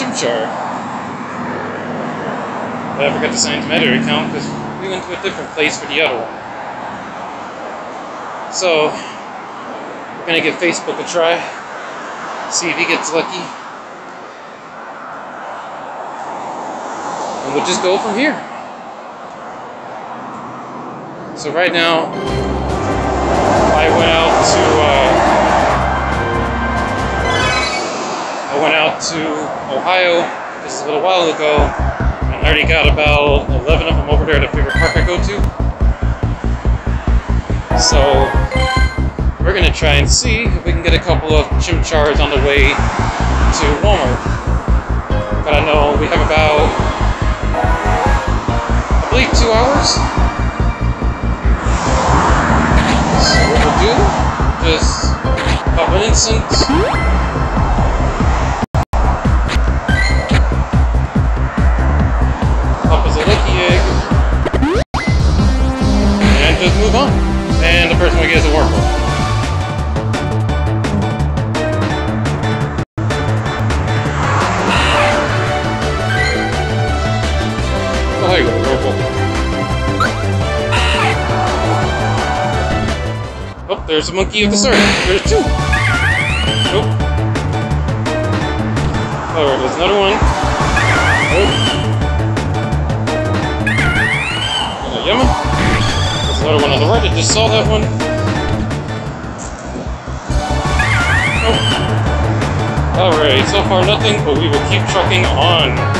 Chimchar. I forgot to sign my other account because we went to a different place for the other one. So, we're gonna give Facebook a try, see if he gets lucky. And we'll just go from here. So right now, I went out to uh, I went out to Ohio just a little while ago, and I already got about 11 of them over there at a favorite park I go to. So we're gonna try and see if we can get a couple of chimchars on the way to Walmart. But I know we have about, I believe, two hours. So what we'll do, just pop an instant. Person will get a workbook. Oh, there's a monkey of the start. There's two. Nope. Oh, there's another one. Nope. There's another one on the right. I just saw that one. Alright, so far nothing, but we will keep trucking on.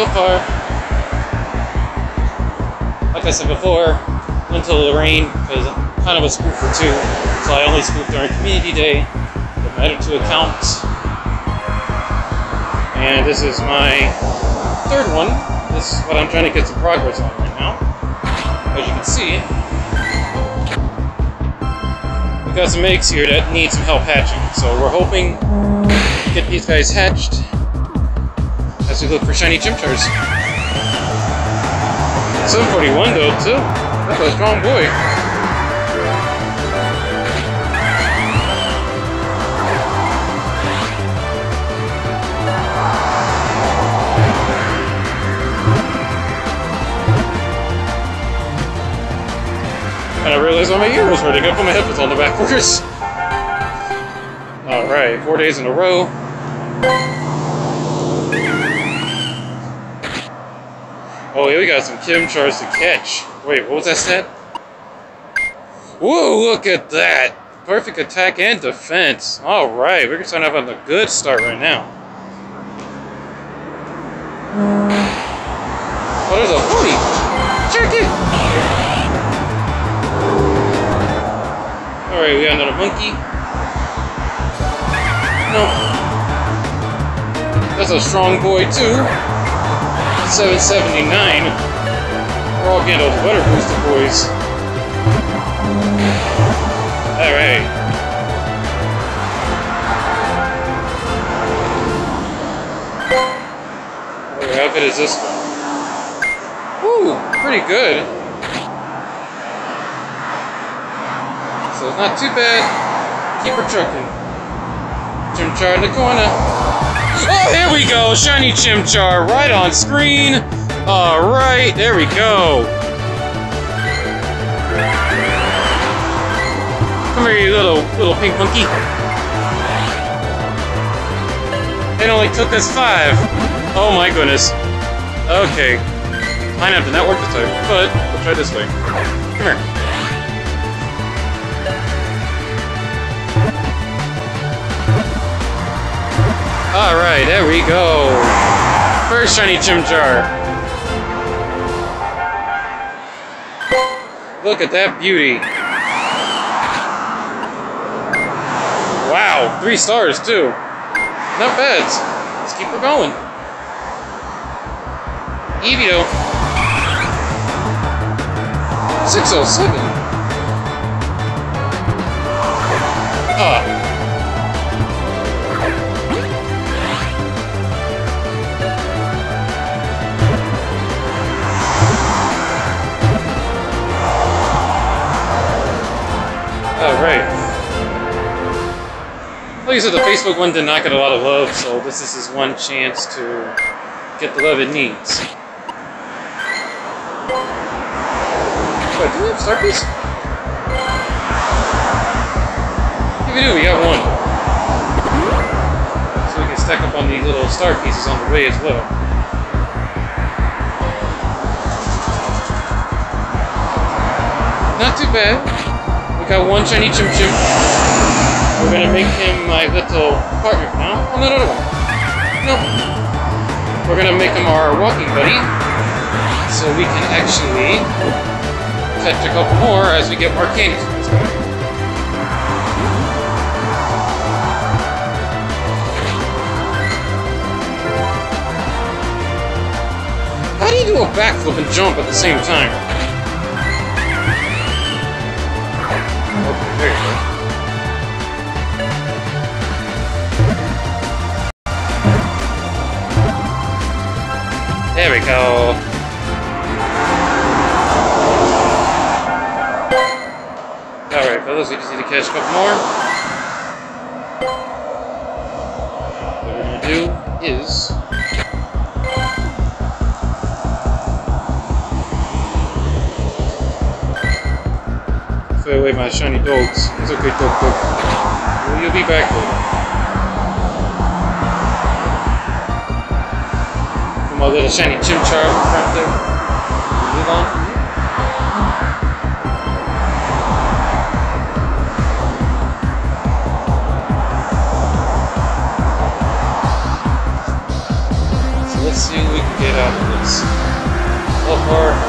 So far, like I said before, went to Lorain because I'm kind of a scoop for two, so I only scoop during Community Day with my other two accounts. And this is my third one. This is what I'm trying to get some progress on right now. As you can see, we got some eggs here that need some help hatching, so we're hoping to get these guys hatched as look for shiny chimchars. 741 though, too. That's a strong boy. And I realized all my ear was hurting. I put my head headphones on the backwards. Alright, four days in a row. Oh, yeah, we got some chimchars to catch. Wait, what was that stat? Whoa, look at that! Perfect attack and defense. Alright, we're starting off on a good start right now. Oh, there's a pony! Check! Alright, we got another monkey. No. That's a strong boy, too. 779. We're all getting those weather booster boys. Alright. What outfit is this one? Ooh, pretty good. So it's not too bad. Keep her trucking. Chimchar in the corner. Oh, here we go! Shiny Chimchar right on screen. Alright, there we go. Come here, you little little pink monkey. It only took us five. Oh my goodness. Okay. Pineapple did not work this time, but we'll try this way. Come here. Alright, there we go. First shiny Chimchar. Look at that beauty. Wow, three stars too. Not bad. Let's keep her going. Eevee 607. Ah. Like I said, the Facebook one did not get a lot of love, so this is his one chance to get the love it needs. Wait, do we have star piece? Yeah, we do, we got one. So we can stack up on these little star pieces on the way as well. Not too bad. We got one shiny Chim Chim. We're gonna make him my little partner now. Oh, no, no, no. No. We're gonna make him our walking buddy. So we can actually catch a couple more as we get more candies. How do you do a backflip and jump at the same time? There we go. Alright, fellas, we just need to catch a couple more. What we're gonna do is. Throw away my shiny dogs. It's okay, dog, dog. Well, you'll be back later. Put my little shiny chimchar front there. Move on. So let's see what we can get out of this. So far,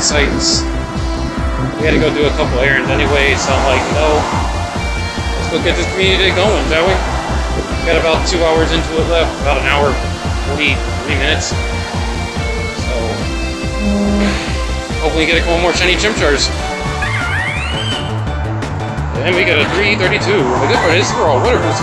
the sights. We had to go do a couple errands anyway, so I'm like, no, let's go get this community day going, shall we? Got about two hours into it left, about an hour, 43 minutes. So, hopefully we get a couple more shiny Chimchars. And we got a 332. The good part is we're all winner from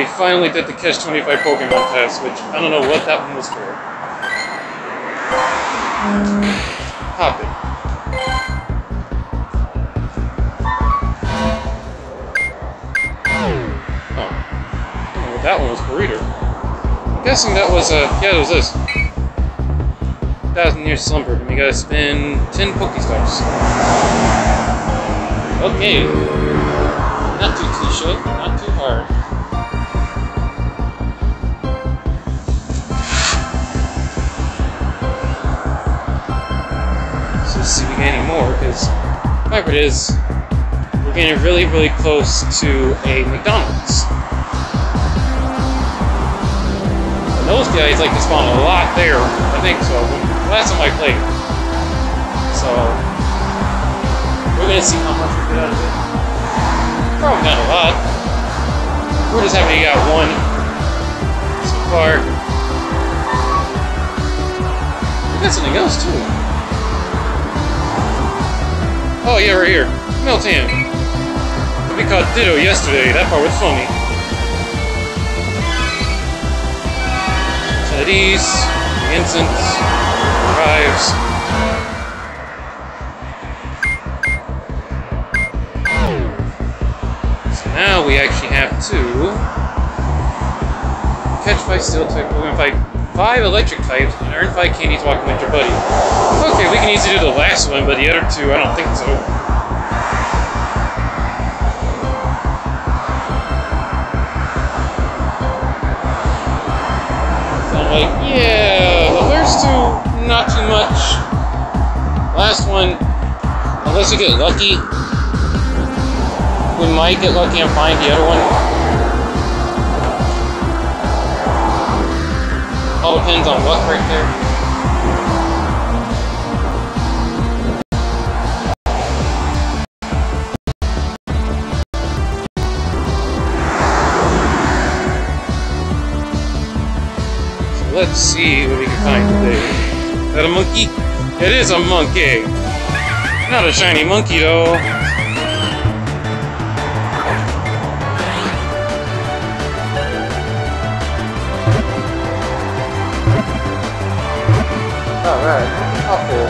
we finally did the Catch 25 Pokemon test, which I don't know what that one was for. Hop. Oh. I don't know what that one was for either. I'm guessing that was, uh, yeah, it was this. Thousand Year Slumber, and we gotta spin 10 Pokestops. Okay. So let's see if we get any more, because the fact of it is, we're getting really, really close to a McDonald's. And those guys like to spawn a lot there, I think so. Last time I played. So, we're gonna see how much we get out of it. Probably not a lot. We're just happy we got one so far. We got something else too. Oh yeah, right here. Meltan. We caught Ditto yesterday. That part was funny. So incense, arrives. So now we actually have to catch five steel type. We're gonna fight five electric types and earn five candies walking with your buddy. Okay, we can easily do the last one, but the other two, I don't think so. So I'm like, yeah, the first two, not too much. Last one, unless we get lucky, we might get lucky and find the other one. All depends on luck right there. Let's see what we can find today. Is that a monkey? It is a monkey. Not a shiny monkey though. Alright, awful.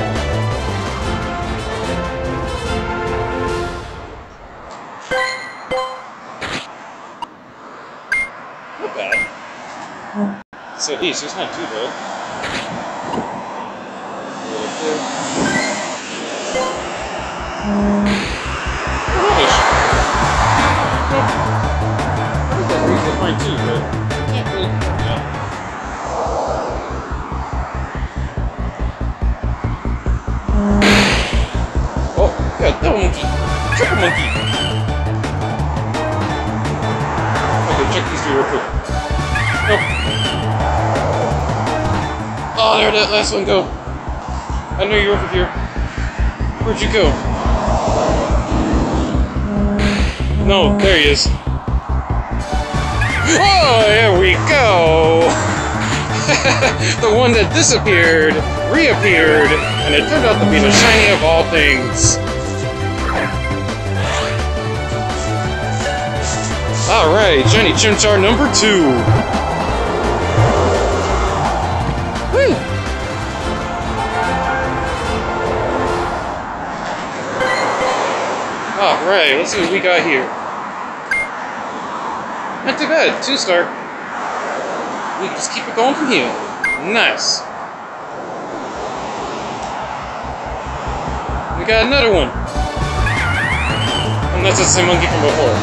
Not bad. So at least it's not too bad. Rubbish. I think that reads fine too, but. Yeah. There that last one go. I know you're over here. Where'd you go? No, there he is. Oh, there we go! the one that disappeared, reappeared, and it turned out to be the shiny of all things. Alright, Shiny Chimchar number two. Alright, let's see what we got here. Not too bad, two star. We just keep it going from here. Nice. We got another one. And that's the same monkey from before.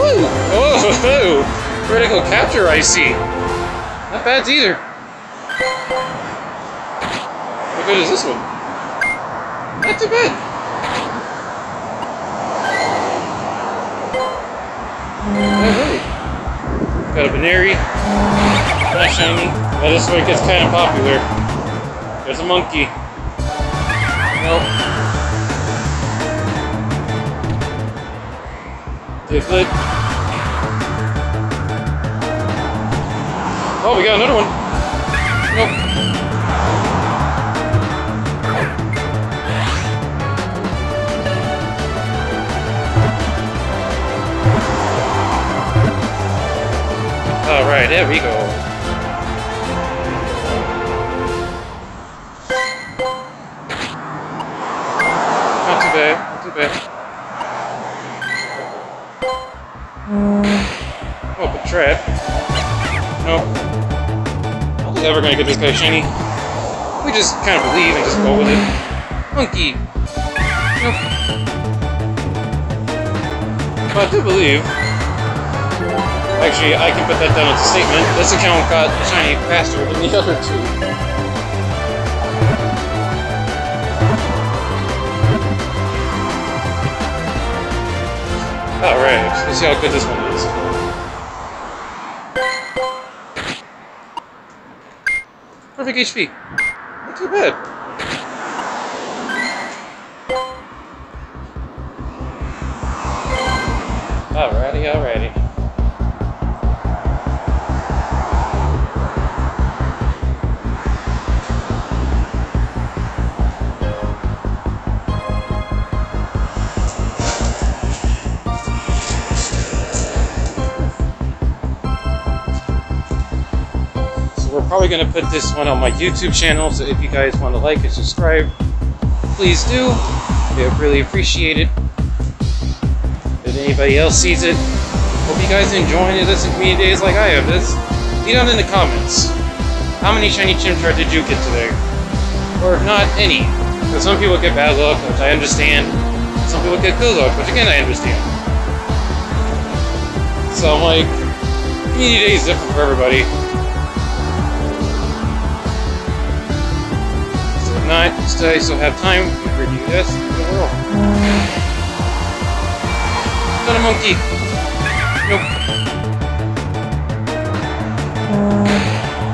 Woo! Oh, critical capture I see. Not bad either. Good is this one? Not too bad. Got a Baneri. Not shiny. This one gets kind of popular. There's a monkey. Nope. Diglett. Oh, we got another one. Alright, there we go. Not too bad, not too bad. Oh, but trap. Nope. I don't ever gonna get this guy shiny. We just kind of believe and just go with it. Monkey. Nope. But I do believe. Actually, I can put that down as a statement. This account got shiny faster than the other two. Alright, let's see how good this one is. Perfect HP. Not too bad. Probably going to put this one on my YouTube channel, so if you guys want to like and subscribe, please do. I really appreciate it. If anybody else sees it, hope you guys enjoying this in community days like I have this. Leave down in the comments. How many shiny Chimchar did you get today? Or not, any. Because some people get bad luck, which I understand. Some people get good luck, which again I understand. So I'm like, community day is different for everybody. Not, still I still have time to review this the world. Not a monkey. Nope.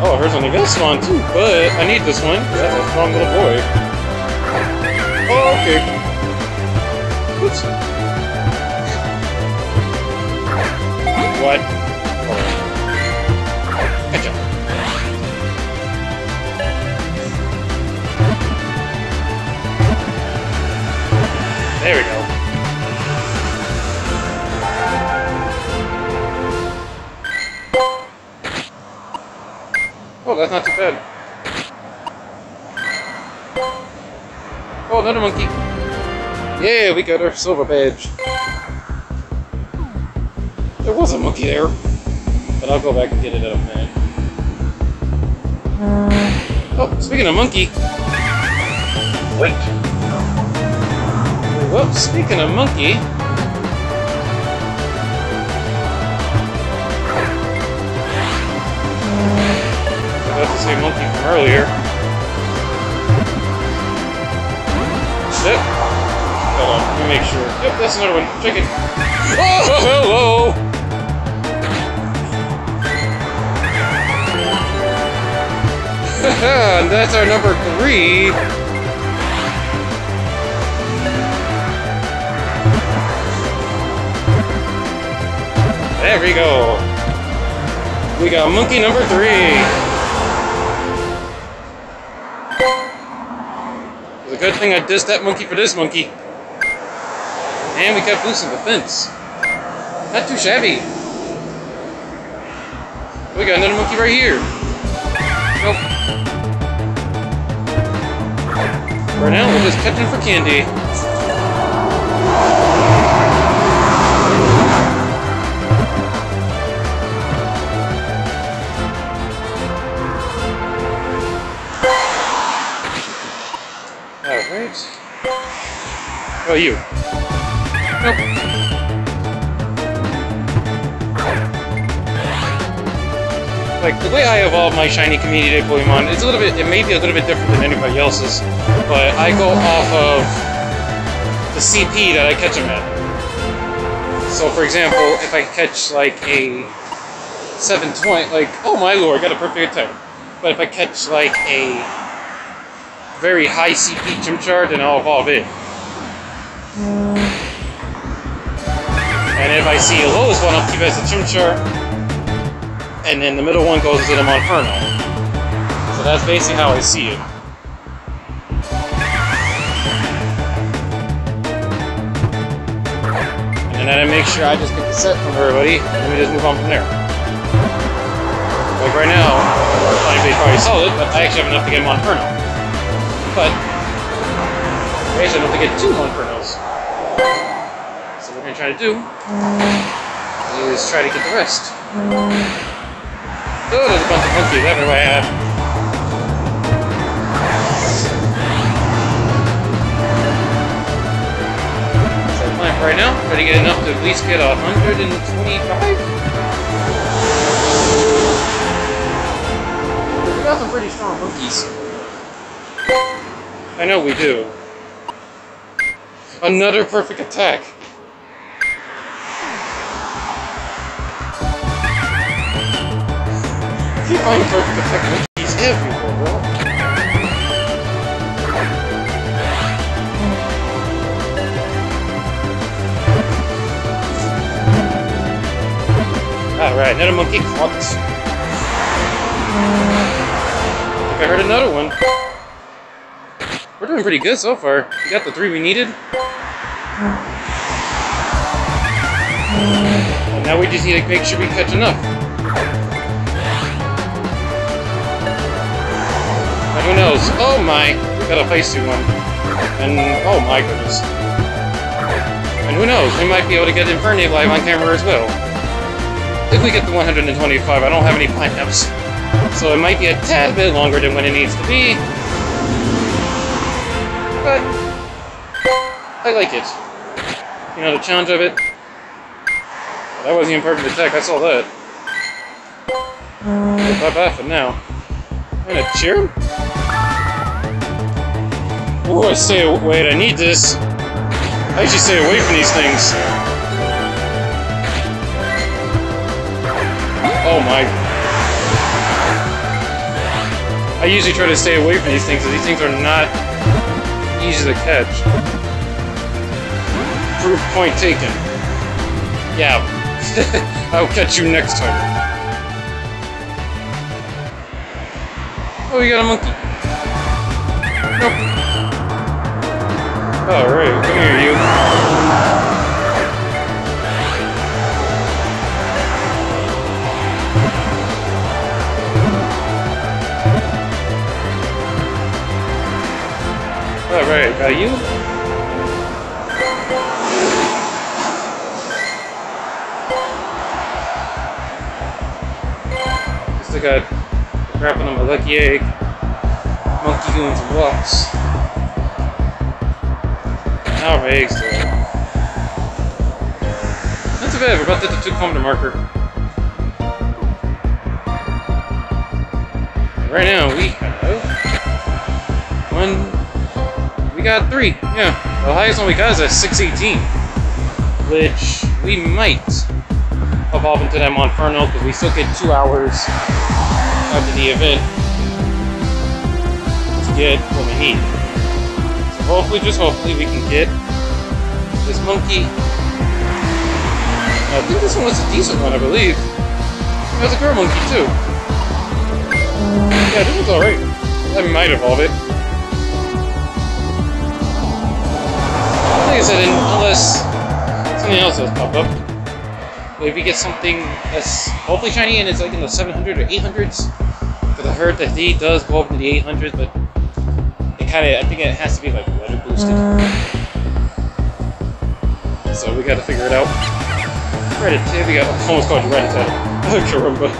Oh, here's only this one too, but I need this one. That's a strong little boy. Oh, okay. Oops. What? There we go. Oh, that's not too bad. Oh, another monkey. Yeah, we got our silver badge. There was a monkey there. But I'll go back and get it in a minute. Oh, speaking of monkey. Wait. Well, speaking of monkey. That's the same monkey from earlier. Yep. Hold on, let me make sure. Yep, that's another one. Check it. Oh, hello! and that's our number three. There we go. We got monkey number three. It's a good thing I dissed that monkey for this monkey. And we got boosting the fence. Not too shabby. We got another monkey right here. Nope. For now, we're just catching for candy. Oh, you. Nope. Like, the way I evolve my shiny community day Pokemon, it's a little bit, it may be a little bit different than anybody else's, but I go off of the CP that I catch them at. So, for example, if I catch, like, a 720, like, oh my lord, I got a perfect attack. But if I catch, like, a very high CP Chimchar, then I'll evolve it. And if I see a lowest one, I'll keep it as a Chimchar. And then the middle one goes to the Monferno. So that's basically how I see it. And then I make sure I just get the set from everybody, and we just move on from there. Like right now, I'm probably it, but I actually have enough to get Monferno. But I actually have to get two Monfernos. We're gonna try to do is try to get the rest. Oh, there's a bunch of monkeys everywhere. Right now, try to get enough to at least get 125? We got some pretty strong monkeys. I know we do. Another perfect attack. Monkeys everywhere, bro. Alright, another monkey caught. I think I heard another one. We're doing pretty good so far. We got the three we needed. Now we just need to make sure we catch enough. Knows? Oh my! Got a feisty one. And oh my goodness. And who knows? We might be able to get Infernape live on camera as well. If we get the 125, I don't have any pineapples. So it might be a tad bit longer than when it needs to be. But I like it. You know, the challenge of it. That wasn't even part of the attack, I saw that. Bye bye for now. I'm gonna cheer him? Oh, I stay wait, I need this. I usually stay away from these things. Oh my. I usually try to stay away from these things, because these things are not easy to catch. Proof point taken. Yeah. I'll catch you next time. Oh, you got a monkey. Nope. Oh, Alright, come here, you. Alright, got you. Still got crapping on my lucky egg. Monkey doing some walks. Now do it. Not too we're about to the two kilometer marker. Right now we have one we got three, yeah. The highest one we got is at 618. Which we might evolve into that Monferno because we still get two hours after the event to get what we need. Hopefully, just hopefully, we can get this monkey. I think this one was a decent one, I believe. It was a girl monkey too. Yeah, this one's alright. I might evolve it. Like I said, unless something else does pop up. But you get something that's hopefully shiny and it's like in the 700 or 800s, because I heard that he does go up to the 800s, but it kind of, I think it has to be like weather boosted. Uh. So we gotta figure it out. Right at we got almost called Renta. Karumba.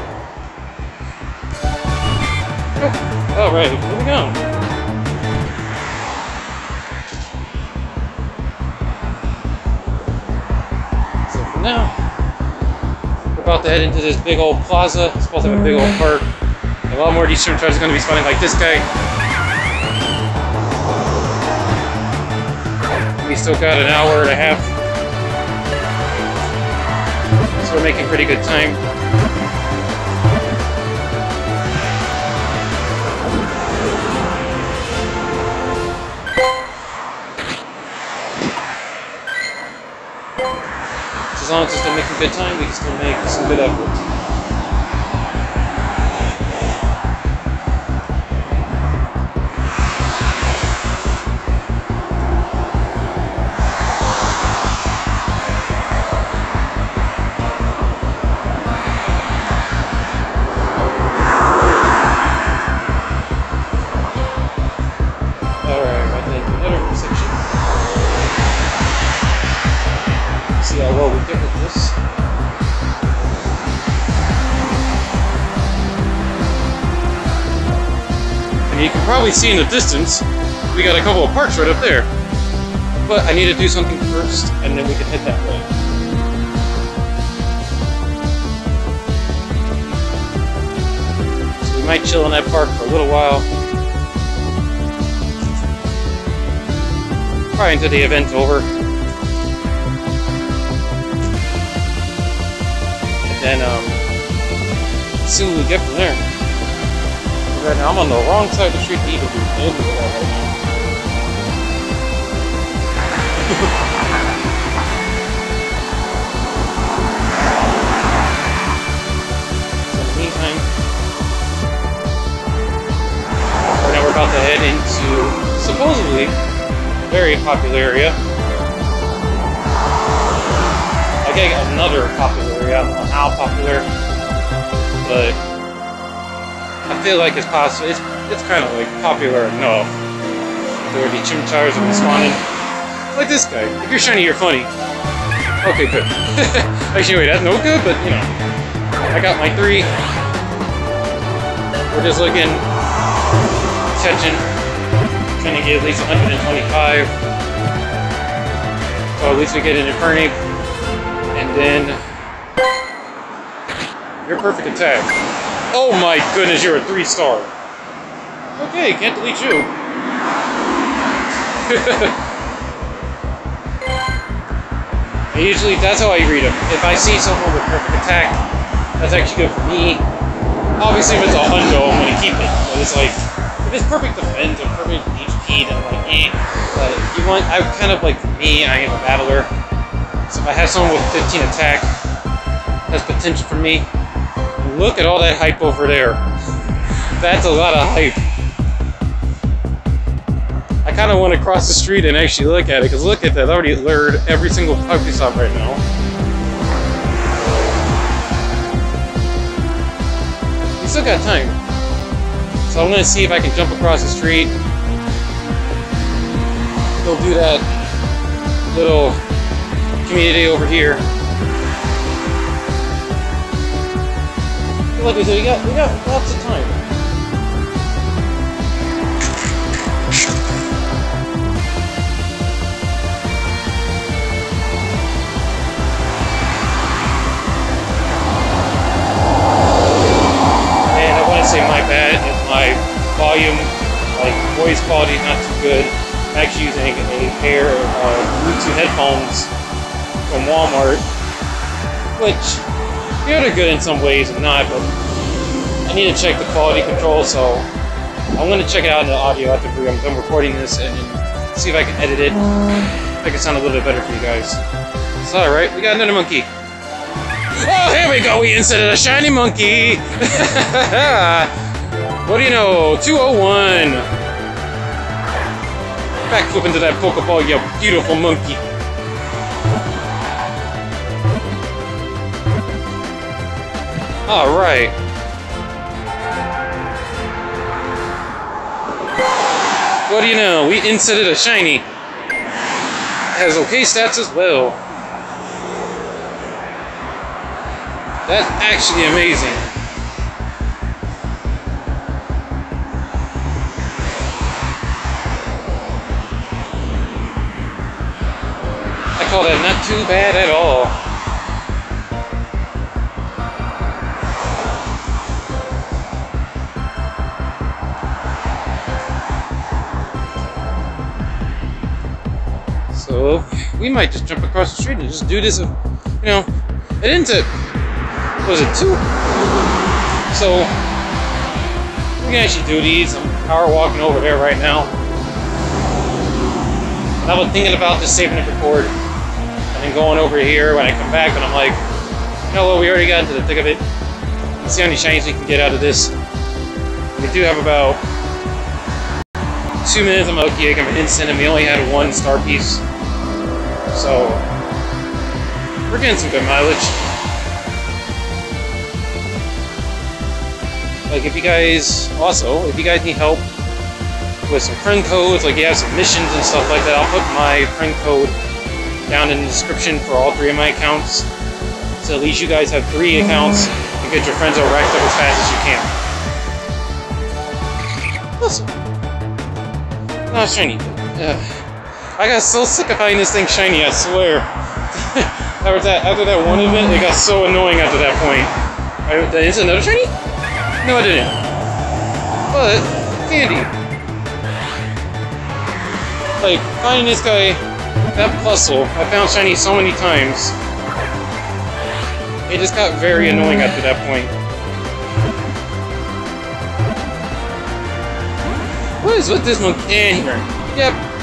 Oh, alright, here we go. So for now, we're about to head into this big old plaza. It's supposed to have a big old mm-hmm. park. A lot more these superchargers are going to be spawning like this guy. We still got an hour and a half. So we're making pretty good time. As long as we're still making good time, we can still make some good effort. Probably see in the distance, we got a couple of parks right up there. But I need to do something first, and then we can head that way. So we might chill in that park for a little while. Probably until the event's over. And then, um, see what we get from there. Right now, I'm on the wrong side of the street to even do anything right now. so in the meantime, right now we're about to head into supposedly a very popular area. I another popular area. I don't know how popular, but I feel like it's possible. It's, it's kind of like popular enough. There would be chimchars that responded. Like this guy. If you're shiny, you're funny. Okay, good. Actually, wait, that's no good, but you know. I got my three. We're just looking, catching, trying to get at least 125. So at least we get an Infernape. And then your perfect attack. Oh my goodness, you're a three star. Okay, can't delete you. usually, that's how I read them. If I see someone with perfect attack, that's actually good for me. Obviously, if it's a hundo, I'm gonna keep it. But it's like, if it's perfect defense and perfect HP, then I'm like, eh. But if you want, I kind of like, for me, I am a battler. So if I have someone with 15 attack, that's potential for me. Look at all that hype over there. That's a lot of hype. I kind of want to cross the street and actually look at it, because look at that, I already lured every single Pokestop right now. We still got time. So I'm gonna see if I can jump across the street. Go do that little community over here. Like we said, we got we got lots of time. And I want to say my bad if my volume, like voice quality, not too good. I'm actually using a pair of uh, Bluetooth headphones from Walmart, which yeah, they're good in some ways and not, but I need to check the quality control, so I'm to check it out in the audio after I'm done recording this and see if I can edit it, make it sound a little bit better for you guys. It's alright, we got another monkey. Oh, here we go, we inserted a shiny monkey! what do you know, 201! Backflip into that Pokeball, you beautiful monkey. All right. What do you know? We inserted a shiny. Has okay stats as well. That's actually amazing. Might just jump across the street and just do this. You know, it into was it two? So we can actually do these. I'm power walking over there right now. And I was thinking about just saving the record and then going over here when I come back. and I'm like, you know what? We already got into the thick of it. Let's see how many shinies we can get out of this. We do have about two minutes of Mokiek. I'm an instant, and we only had one star piece. So, we're getting some good mileage. Like, if you guys, also, if you guys need help with some friend codes, like you have some missions and stuff like that, I'll put my friend code down in the description for all three of my accounts. So at least you guys have three accounts and get your friends all racked up as fast as you can. Listen. Not shiny. Uh, I got so sick of finding this thing shiny, I swear. after that after that one event, it got so annoying after that point. I, is it another shiny? No, I didn't. But, Candy. Like, finding this guy, that puzzle, I found shiny so many times. It just got very annoying after that point. What is with this monkey? Here. Yep.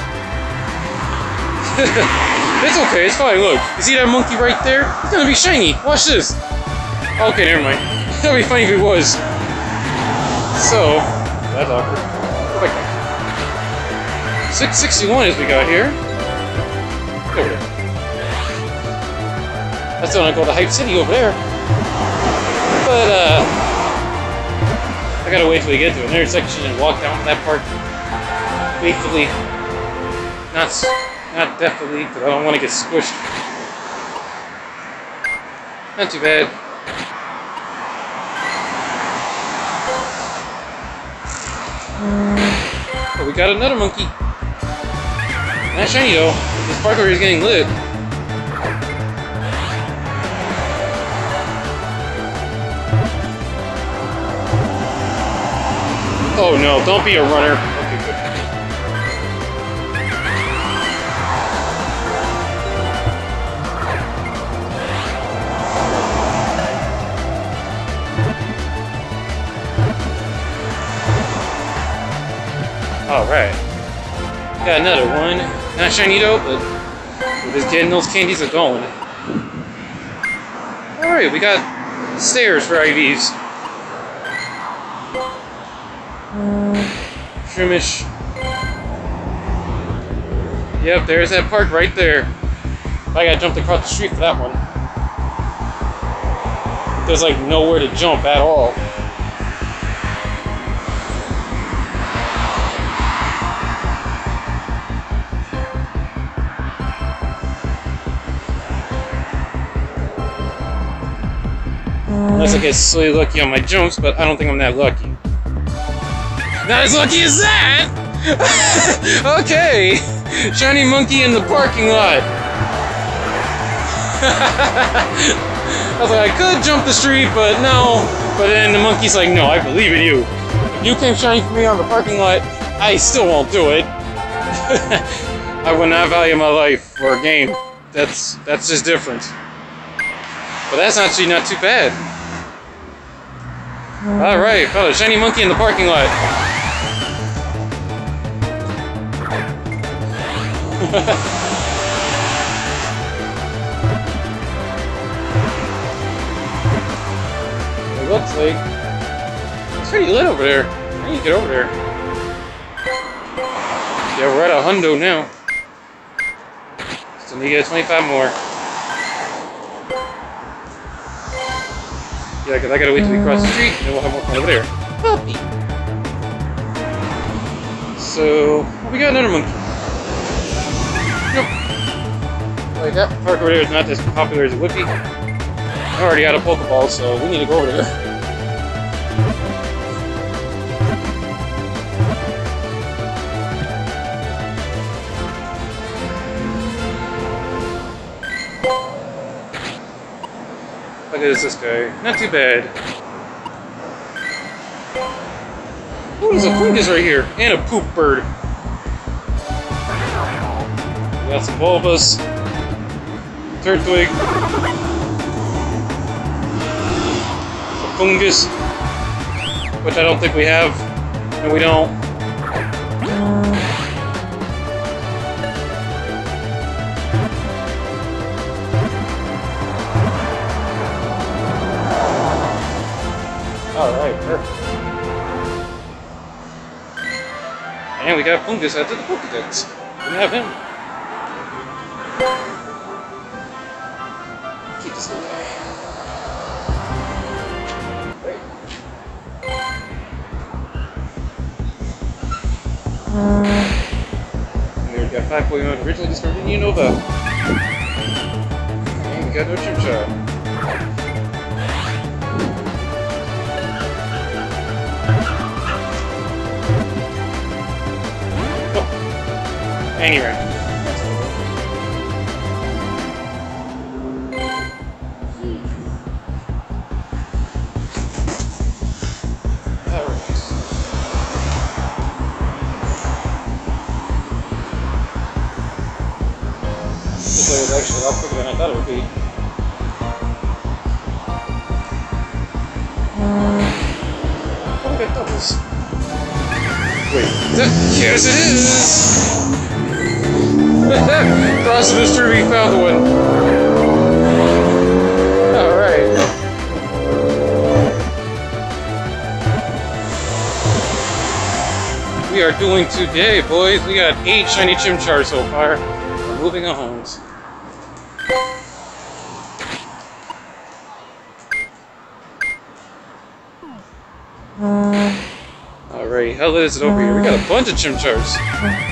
It's okay, it's fine. Look, you see that monkey right there? It's gonna be shiny. Watch this. Okay, never mind. That'd be funny if it was. So, that's awkward. Go down. 661 as we got here. Over there. That's what I call the Hype City over there. But, uh, I gotta wait till we get to an intersection and walk down that part. faithfully. Not, s- not definitely, because I don't want to get squished. Not too bad. But we got another monkey. Not shiny though. This parkour is getting lit. Oh no, don't be a runner. Alright. Got another one. Not shiny though, but we're just getting those candies are going. Alright, we got stairs for IVs. Shroomish. Yep, there's that park right there. I gotta jump across the street for that one. There's like nowhere to jump at all. Unless I get silly lucky on my jumps, but I don't think I'm that lucky. Not as lucky as that! okay! Shiny monkey in the parking lot. I was like, I could jump the street, but no. But then the monkey's like, no, I believe in you. If you came shiny for me on the parking lot, I still won't do it. I would not value my life for a game. That's that's just different. But that's actually not too bad. Alright, found a shiny monkey in the parking lot. it looks like it's pretty lit over there. I need to get over there. Yeah, we're at a hundo now. Still need to get 25 more. Yeah, because I gotta wait till we mm-hmm. cross the street and then we'll have more fun over there. Puppy. So, we got another monkey. Nope. Oh, like that park over there is not as popular as it would be. I'm already out of Pokeballs, so we need to go over there. At this, guy. Not too bad. What is a Foongus right here. And a poop bird. We got some bulbas. Turtwig. A Foongus. Which I don't think we have. And we don't. Alright, perfect. And we got Foongus after the Pokedex. We have him. Keep this little guy. Right. And we already got five Pokemon originally discovered in Unova. And we got no Chimchar. Anyway. This was actually a lot quicker than I thought it would be. We got doubles. Wait? Yes, it is! Crossing the street, we found one. Alright. We are doing today, boys. We got eight shiny Chimchar so far. We're moving on homes. Alright, how lit is it over here? We got a bunch of chimchars.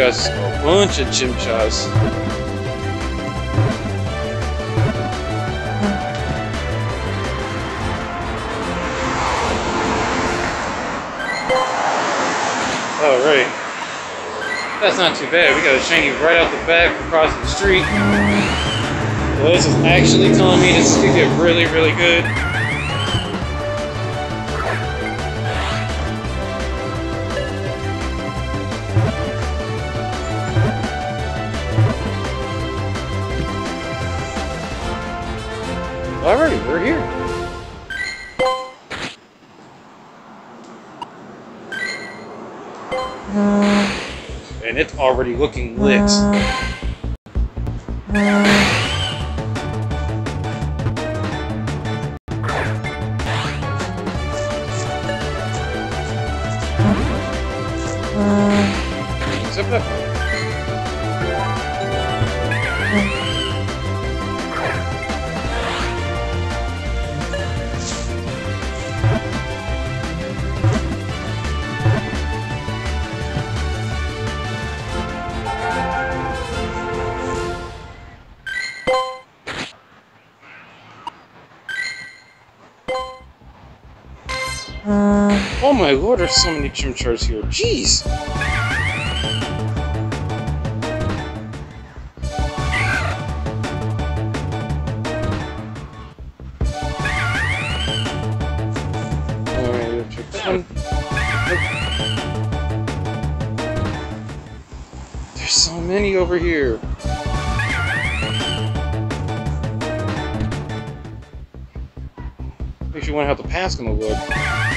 Got a bunch of chimchars. Alright. That's not too bad. We got a shiny right out the back across the street. Well, this is actually telling me this could get really, really good. Here. And it's already looking lit. Uh, uh. There's so many chimchars here. Jeez! There's so many over here. Makes you wonder how the path's gonna look. Oh